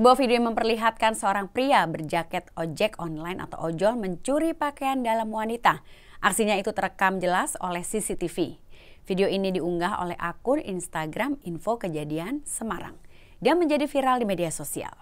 Sebuah video yang memperlihatkan seorang pria berjaket ojek online atau ojol mencuri pakaian dalam wanita. Aksinya itu terekam jelas oleh CCTV. Video ini diunggah oleh akun Instagram Info Kejadian Semarang. Dia menjadi viral di media sosial.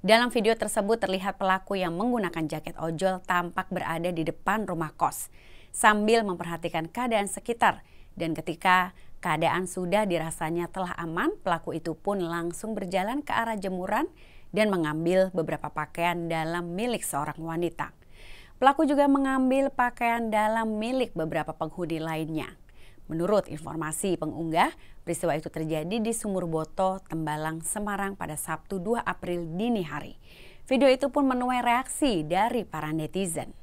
Dalam video tersebut terlihat pelaku yang menggunakan jaket ojol tampak berada di depan rumah kos sambil memperhatikan keadaan sekitar dan ketika Keadaan sudah dirasanya telah aman, pelaku itu pun langsung berjalan ke arah jemuran dan mengambil beberapa pakaian dalam milik seorang wanita. Pelaku juga mengambil pakaian dalam milik beberapa penghuni lainnya. Menurut informasi pengunggah, peristiwa itu terjadi di Sumur Boto, Tembalang, Semarang pada Sabtu 2 April dini hari. Video itu pun menuai reaksi dari para netizen.